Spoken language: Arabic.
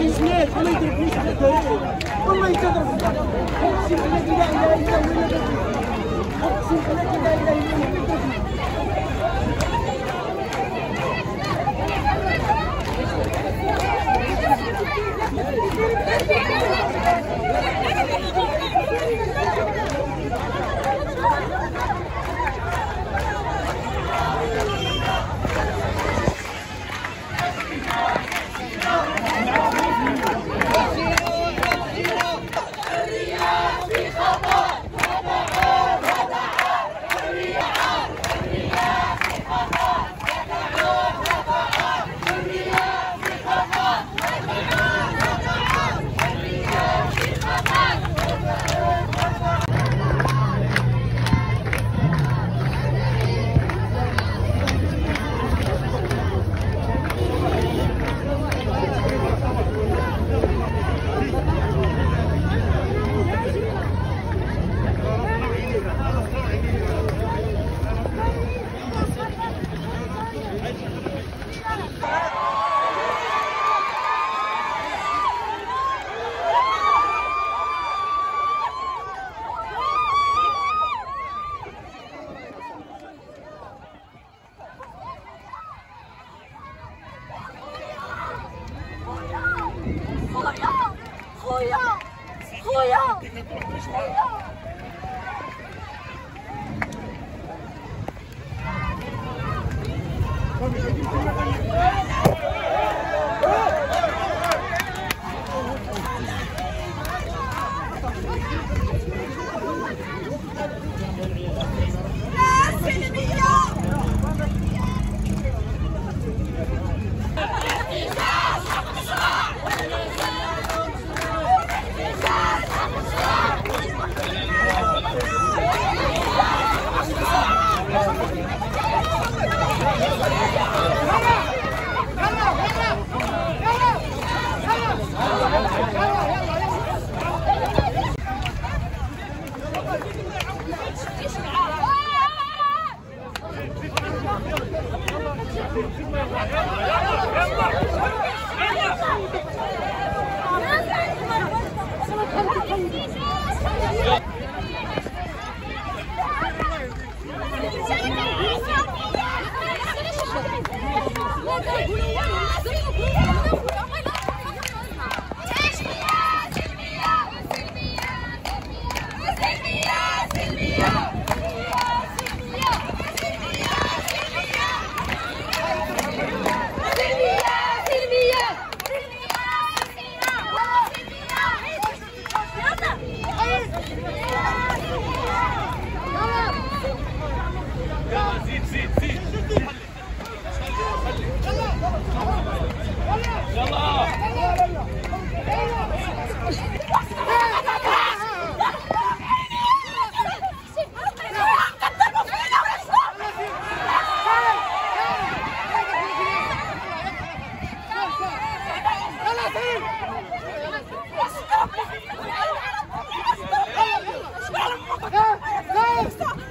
يسمعك وما على الدراري والله يتضرب الشيخ الذي لا اله الا هو ¡Vamos! Stop!